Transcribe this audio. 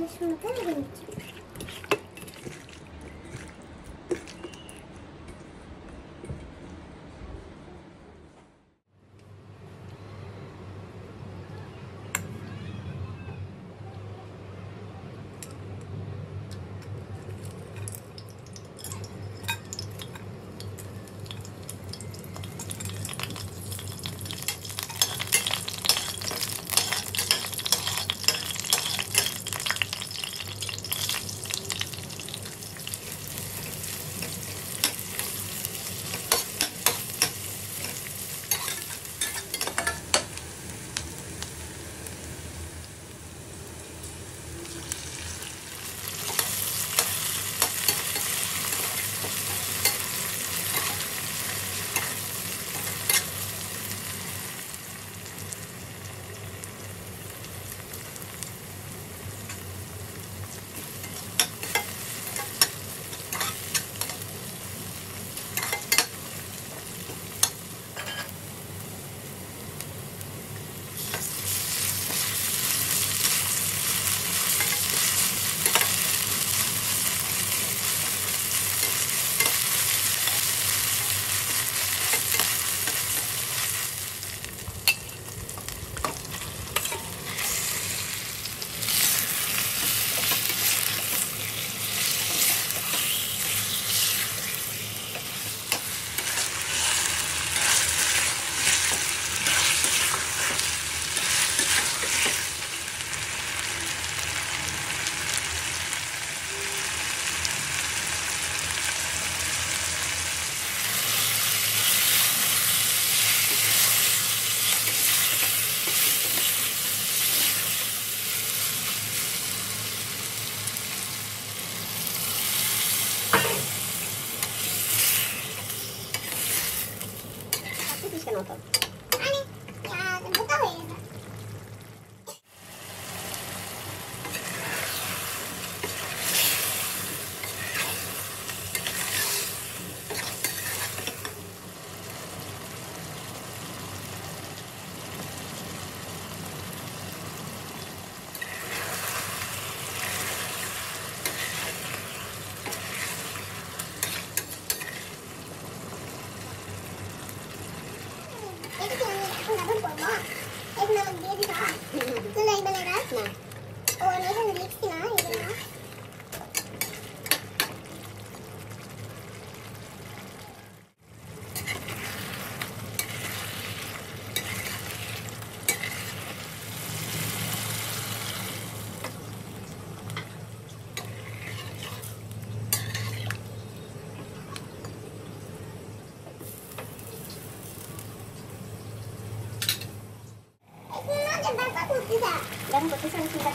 私もテレに se notan. Itu nanti bapak tuh tidak. Dan putusan sudah